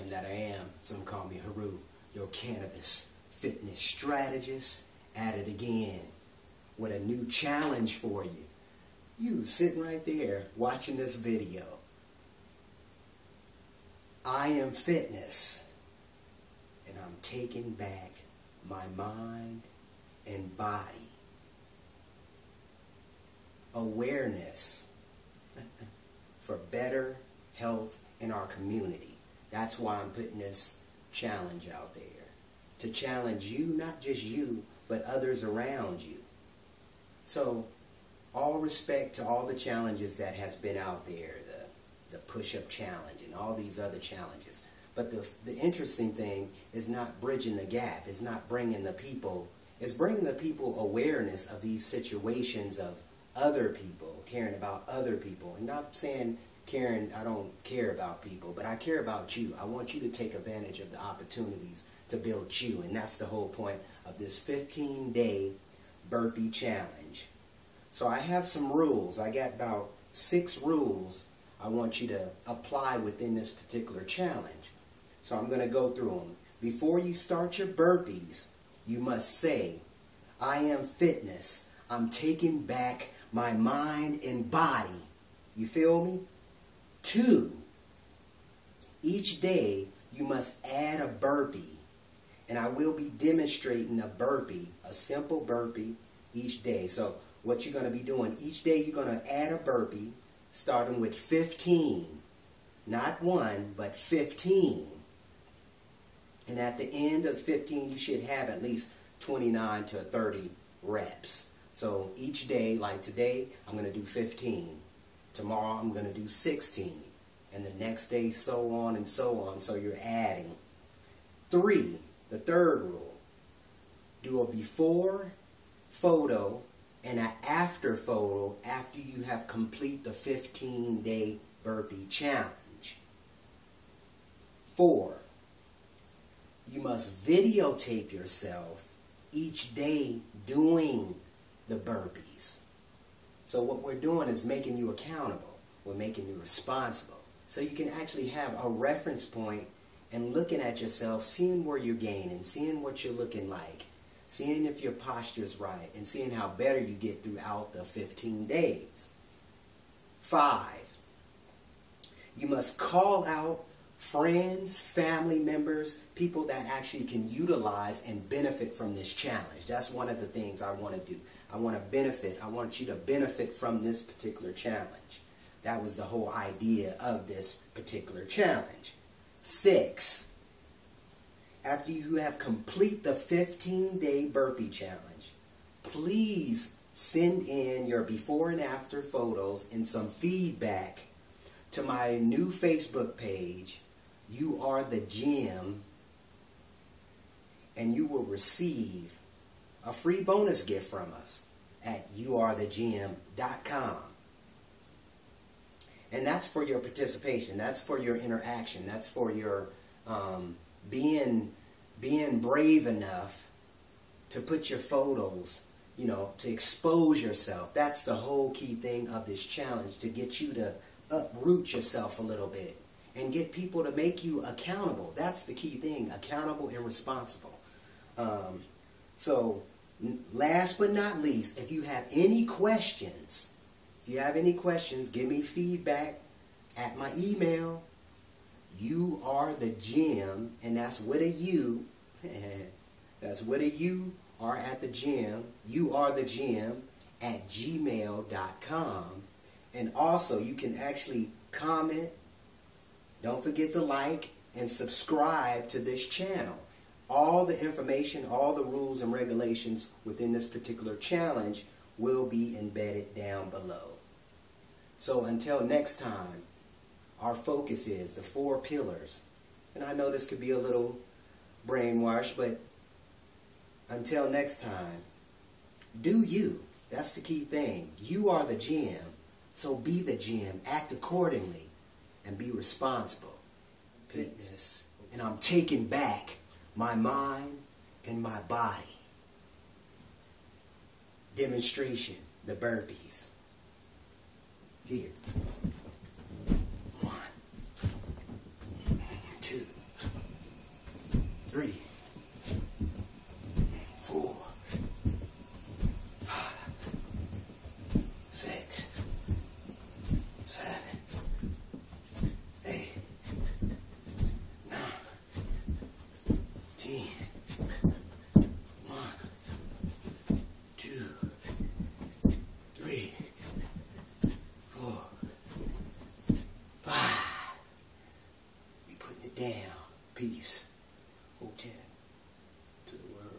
man that I am. Some call me Haru, your cannabis fitness strategist, at it again with a new challenge for you. You sitting right there watching this video. I am fitness, and I'm taking back my mind and body. Awareness for better health in our community. That's why I'm putting this challenge out there. To challenge you, not just you, but others around you. So, all respect to all the challenges that has been out there, the, the push-up challenge and all these other challenges. But the, the interesting thing is not bridging the gap. It's not bringing the people. It's bringing the people awareness of these situations of other people, caring about other people. And not saying caring, I don't care about people, but I care about you. I want you to take advantage of the opportunities to build you. And that's the whole point of this 15 day burpee challenge. So I have some rules. I got about six rules I want you to apply within this particular challenge. So I'm going to go through them. Before you start your burpees, you must say, I am fitness. I'm taking back my mind and body. You feel me? Two, each day you must add a burpee and I will be demonstrating a burpee, a simple burpee each day. So what you're going to be doing, each day you're going to add a burpee, starting with 15. Not one, but 15. And at the end of 15, you should have at least 29 to 30 reps. So each day, like today, I'm going to do 15. Tomorrow, I'm going to do 16. And the next day, so on and so on. So you're adding. Three, the third rule, do a before photo and an after photo after you have complete the 15 day burpee challenge. Four, you must videotape yourself each day doing the burpees. So what we're doing is making you accountable. We're making you responsible. So you can actually have a reference point and looking at yourself, seeing where you're gaining, seeing what you're looking like, seeing if your posture's right, and seeing how better you get throughout the 15 days. Five, you must call out friends, family members, people that actually can utilize and benefit from this challenge. That's one of the things I want to do. I want to benefit. I want you to benefit from this particular challenge. That was the whole idea of this particular challenge. Six, after you have complete the 15-day burpee challenge, please send in your before and after photos and some feedback to my new Facebook page, You Are the Gym, and you will receive a free bonus gift from us at youarethegym.com. And that's for your participation. That's for your interaction. That's for your um, being being brave enough to put your photos, you know, to expose yourself. That's the whole key thing of this challenge to get you to uproot yourself a little bit and get people to make you accountable. That's the key thing, accountable and responsible. Um, so, last but not least, if you have any questions, if you have any questions, give me feedback at my email. You are the gym, and that's with a U. that's with a U are at the gym. You are the gym at gmail.com. And also, you can actually comment. Don't forget to like and subscribe to this channel. All the information, all the rules and regulations within this particular challenge will be embedded down below. So until next time, our focus is the four pillars. And I know this could be a little brainwash, but until next time, do you. That's the key thing. You are the gym, so be the gym. Act accordingly and be responsible. Peace. And I'm taking back my mind and my body. Demonstration, the burpees. Here. damn. Peace. Hotel. To the world.